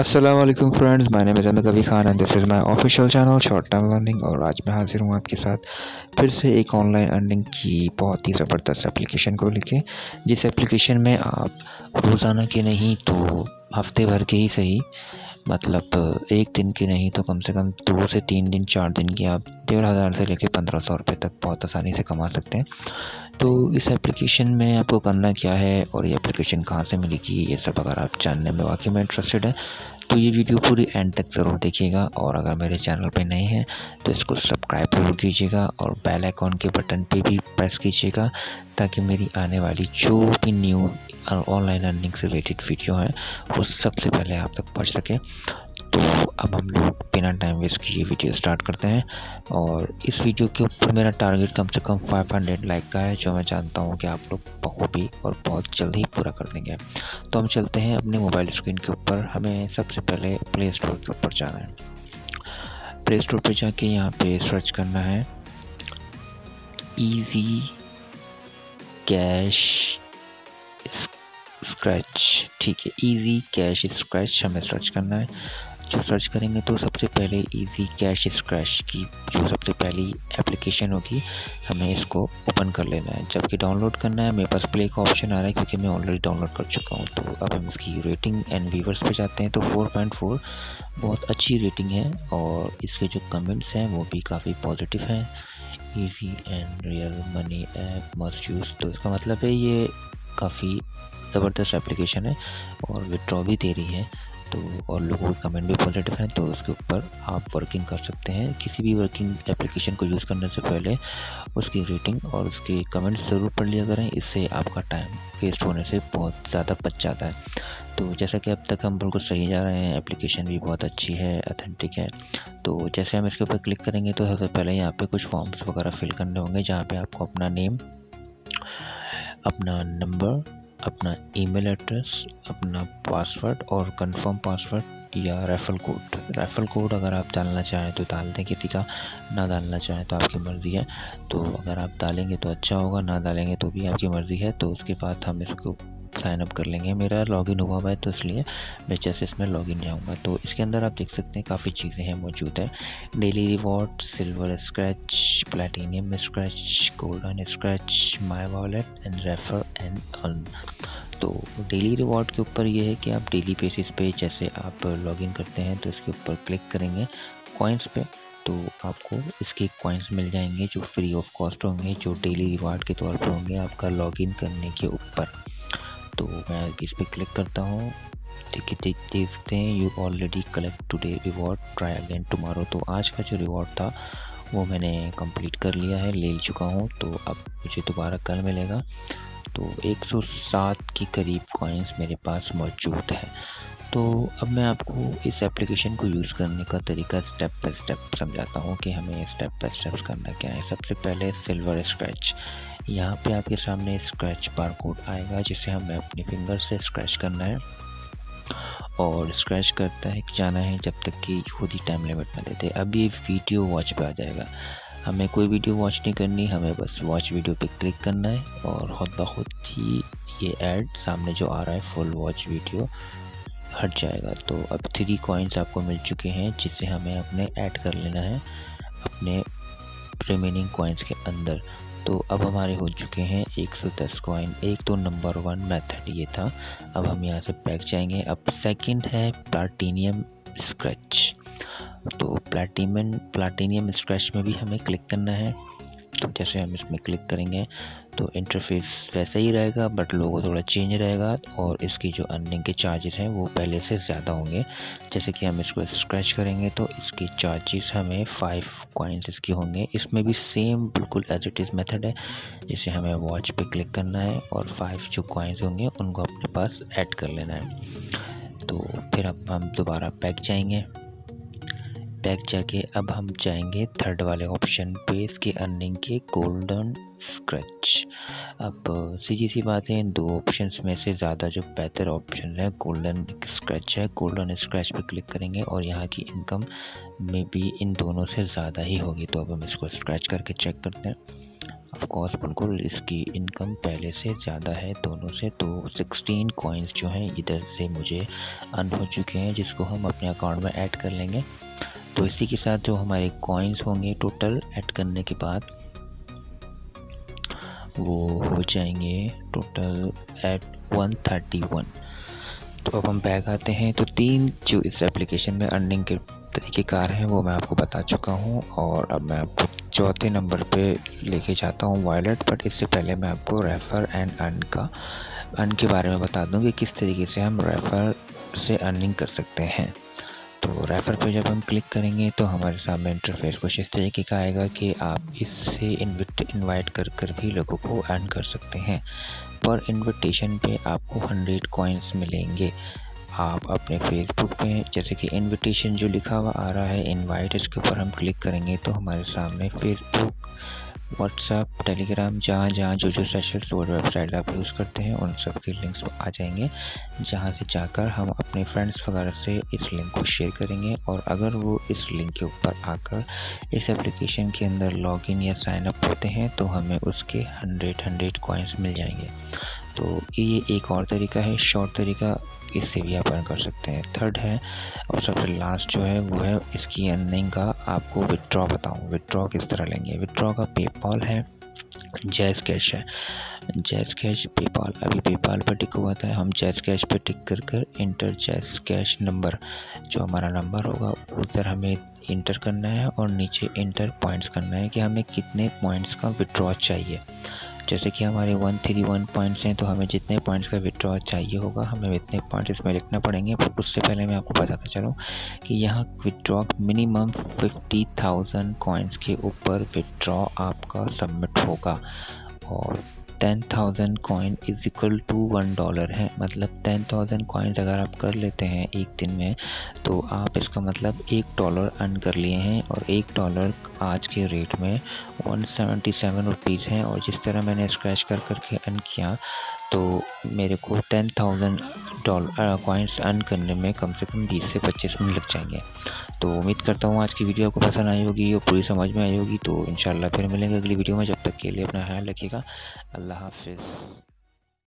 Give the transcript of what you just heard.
Aslam friends my name is कभी Khan and this is my official channel short term learning और आज मैं हाजिर हूँ आपके साथ फिर से एक ऑनलाइन अर्निंग की बहुत ही ज़बरदस्त एप्लीकेशन को लेके, जिस एप्लीकेशन में आप रोज़ाना के नहीं तो हफ़्ते भर के ही सही मतलब एक दिन की नहीं तो कम से कम दो से तीन दिन, चार दिन की आप डेढ़ हज़ार से लेकर पंद्रह सौ रुपये तक बहुत आसानी से कमा सकते हैं। तो इस एप्लीकेशन में आपको करना क्या है और ये एप्लीकेशन कहाँ से मिलेगी, ये सब अगर आप जानने में वाकई में इंटरेस्टेड है तो ये वीडियो पूरी एंड तक ज़रूर देखिएगा और अगर मेरे चैनल पे नए हैं तो इसको सब्सक्राइब ज़रूर कीजिएगा और बेल आइकॉन के बटन पे भी प्रेस कीजिएगा ताकि मेरी आने वाली जो भी न्यू ऑनलाइन अर्निंग से रिलेटेड वीडियो हैं, वो सबसे पहले आप तक पहुँच सके। तो अब हम लोग बिना टाइम वेस्ट किए वीडियो स्टार्ट करते हैं। और इस वीडियो के ऊपर मेरा टारगेट कम से कम 500 लाइक का है, जो मैं जानता हूँ कि आप लोग बखूबी और बहुत जल्द ही पूरा कर देंगे। तो हम चलते हैं अपने मोबाइल स्क्रीन के ऊपर। हमें सबसे पहले प्ले स्टोर के ऊपर जाना है। प्ले स्टोर पर जाके यहाँ पे सर्च करना है। ईजी कैश स्क्रैच ठीक है इजी कैश स्क्रैच हमें सर्च करना है। जो सर्च करेंगे तो सबसे पहले इजी कैश स्क्रैच की जो सबसे पहली एप्लीकेशन होगी, हमें इसको ओपन कर लेना है। जबकि डाउनलोड करना है, मेरे पास प्ले का ऑप्शन आ रहा है क्योंकि मैं ऑलरेडी डाउनलोड कर चुका हूँ। तो अब हम इसकी रेटिंग एंड व्यूवर्स पे जाते हैं। तो 4.4 बहुत अच्छी रेटिंग है और इसके जो कमेंट्स हैं, वो भी काफ़ी पॉजिटिव हैं। Easy and real money app must use तो इसका मतलब है ये काफ़ी ज़बरदस्त एप्लीकेशन है और विड्रॉ भी दे रही है। तो और लोगों के कमेंट भी पॉजिटिव हैं तो उसके ऊपर आप वर्किंग कर सकते हैं। किसी भी वर्किंग एप्लीकेशन को यूज़ करने से पहले उसकी रेटिंग और उसके कमेंट्स ज़रूर पढ़ लिया करें। इससे आपका टाइम वेस्ट होने से बहुत ज़्यादा बच जाता है। तो जैसा कि अब तक हम बिल्कुल सही जा रहे हैं एप्लीकेशन भी बहुत अच्छी है अथेंटिक है। तो जैसे हम इसके ऊपर क्लिक करेंगे तो सबसे पहले यहाँ पे कुछ फॉर्म्स वगैरह फिल करने होंगे, जहाँ पे आपको अपना नेम अपना नंबर अपना ईमेल एड्रेस, अपना पासवर्ड और कंफर्म पासवर्ड या रेफल कोड रेफल कोड अगर आप डालना चाहें तो डाल दें किसी का, ना डालना चाहें तो आपकी मर्ज़ी है। तो अगर आप डालेंगे तो अच्छा होगा, ना डालेंगे तो भी आपकी मर्ज़ी है। तो उसके बाद हम इसको साइन अप कर लेंगे। मेरा लॉगिन हुआ हुआ है तो इसलिए मैं जैसे इसमें लॉगिन जाऊँगा। तो इसके अंदर आप देख सकते हैं काफ़ी चीज़ें हैं मौजूद है। Daily reward silver scratch platinum scratch golden scratch my wallet and refer and earn तो डेली रिवॉर्ड के ऊपर ये है कि आप डेली बेसिस पे जैसे आप लॉगिन करते हैं तो इसके ऊपर क्लिक करेंगे कॉइन्स पे तो आपको इसके कॉइन्स मिल जाएँगे जो फ्री ऑफ़ कॉस्ट होंगे, जो डेली रिवार्ड के तौर पर होंगे आपका लॉगिन करने के ऊपर। तो मैं इस पर क्लिक करता हूँ। ठीक है देख, देखते हैं you already collect today reward try again tomorrow तो आज का जो रिवॉर्ड था, वो मैंने कंप्लीट कर लिया है, ले चुका हूँ। तो अब मुझे दोबारा कल मिलेगा। तो 107 के करीब कॉइन्स मेरे पास मौजूद है। तो अब मैं आपको इस एप्लीकेशन को यूज़ करने का तरीका स्टेप बाय स्टेप समझाता हूँ कि हमें स्टेप बाय स्टेप करना क्या है। सबसे पहले सिल्वर स्क्रैच यहाँ पे आपके सामने स्क्रैच बार कोड आएगा, जिसे हमें अपनी फिंगर से स्क्रैच करना है। और स्क्रैच करता है जाना है जब तक कि खुद ही टाइम लिमिट ना देते अब ये वीडियो वॉच पे आ जाएगा। हमें कोई वीडियो वॉच नहीं करनी, हमें बस वॉच वीडियो पे क्लिक करना है और खुद ब खुद ही ये ऐड सामने जो आ रहा है फुल वॉच वीडियो हट जाएगा। तो अब थ्री कॉइन्स आपको मिल चुके हैं जिसे हमें अपने ऐड कर लेना है अपने रिमेनिंग कॉइन्स के अंदर। तो अब हमारे हो चुके हैं 110 कॉइन एक तो नंबर वन मेथड ये था। अब हम यहाँ से पैक जाएँगे। अब सेकंड है प्लाटीनियम स्क्रैच तो प्लाटीनियम प्लाटीनियम स्क्रैच में भी हमें क्लिक करना है। तो जैसे हम इसमें क्लिक करेंगे तो इंटरफेस वैसा ही रहेगा बट लोगो थोड़ा चेंज रहेगा और इसकी जो अर्निंग के चार्जेस हैं वो पहले से ज़्यादा होंगे। जैसे कि हम इसको स्क्रैच करेंगे तो इसके चार्जेस हमें फाइव कॉइन्स इसकी होंगे। इसमें भी सेम बिल्कुल एज इट इज़ मेथड है, जिसे हमें वॉच पे क्लिक करना है और फाइव जो कॉइन्स होंगे, उनको अपने पास ऐड कर लेना है। तो फिर अब हम दोबारा बैक जाएँगे। बैक जाके अब हम जाएँगे थर्ड वाले ऑप्शन पे, इसके अर्निंग के गोल्डन स्क्रैच अब सीधी सी बात है दो ऑप्शंस में से ज़्यादा जो बेहतर ऑप्शन है गोल्डन स्क्रैच है। गोल्डन स्क्रैच पे क्लिक करेंगे और यहाँ की इनकम में भी इन दोनों से ज़्यादा ही होगी। तो अब हम इसको स्क्रैच करके चेक करते हैं। ऑफकोर्स बिल्कुल इसकी इनकम पहले से ज़्यादा है, दोनों से। तो 16 कॉइन्स जो हैं, इधर से मुझे अर्न हो चुके हैं, जिसको हम अपने अकाउंट में ऐड कर लेंगे। तो इसी के साथ जो हमारे कॉइन्स होंगे टोटल ऐड करने के बाद, वो हो जाएँगे टोटल एट 131 तो अब हम बैग आते हैं तो तीन जो इस एप्लीकेशन में अर्निंग के तरीक़ेकार हैं, वो मैं आपको बता चुका हूँ, और अब मैं आपको चौथे नंबर पे लेके जाता हूँ वॉलेट बट इससे पहले मैं आपको रेफ़र एंड अर्न का अर्न के बारे में बता दूँ कि किस तरीके से हम रेफ़र से अर्निंग कर सकते हैं। तो रेफ़र पे जब हम क्लिक करेंगे तो हमारे सामने इंटरफेस कुछ इस तरीके का आएगा कि आप इससे इनविट इनवाइट कर कर भी लोगों को अर्न कर सकते हैं। पर इनविटेशन पे आपको हंड्रेड कॉइन्स मिलेंगे। आप अपने फेसबुक पे, जैसे कि इनविटेशन जो लिखा हुआ आ रहा है इनवाइट इसके ऊपर हम क्लिक करेंगे तो हमारे सामने फेसबुक व्हाट्सअप टेलीग्राम जहाँ जहाँ जो जो सेशन और वेबसाइट आप यूज़ करते हैं, उन सब के लिंक्स आ जाएँगे, जहाँ से जाकर हम अपने फ्रेंड्स वगैरह से इस लिंक को शेयर करेंगे और अगर वो इस लिंक के ऊपर आकर इस एप्लीकेशन के अंदर लॉगिन या साइन अप होते हैं तो हमें उसके हंड्रेड हंड्रेड कॉइन्स मिल जाएँगे। तो ये एक और तरीका है शॉर्ट तरीका इससे भी आप अर्न कर सकते हैं। थर्ड है और सबसे लास्ट जो है, वो है इसकी अर्निंग का आपको विड्रॉ बताऊँ। विड्रॉ किस तरह लेंगे? विड्रॉ का पेपॉल है जैस कैश है। जैस कैश पेपाल अभी पेपाल पर टिक हुआ था। हम जैस कैश पर टिक कर कर इंटर जैस कैश नंबर जो हमारा नंबर होगा, उधर हमें इंटर करना है और नीचे इंटर पॉइंट्स करना है कि हमें कितने पॉइंट्स का विड्रॉ चाहिए। जैसे कि हमारे वन थ्री वन पॉइंट्स हैं तो हमें जितने पॉइंट्स का विड्रॉ चाहिए होगा, हमें इतने पॉइंट्स इसमें लिखना पड़ेंगे। पर उससे पहले मैं आपको बताता चलूँ कि यहाँ withdraw minimum fifty thousand coins के ऊपर विड्रॉ आपका सबमिट होगा। और ten thousand coin is equal to one dollar है। मतलब टेन थाउज़ेंड कॉइन्स अगर आप कर लेते हैं एक दिन में तो आप इसका मतलब एक डॉलर अर्न कर लिए हैं और एक डॉलर आज के रेट में वन सेवेंटी सेवन रुपीज़ हैं। और जिस तरह मैंने स्क्रैच कर करके अर्न किया तो मेरे को ten thousand dollar coins earn करने में कम से कम बीस से पच्चीस मिनट लग जाएँगे। तो उम्मीद करता हूँ आज की वीडियो आपको पसंद आई होगी और पूरी समझ में आई होगी। तो इन फिर मिलेंगे अगली वीडियो में। जब तक के लिए अपना ख्याल रखिएगा। अल्लाह हाफिज़।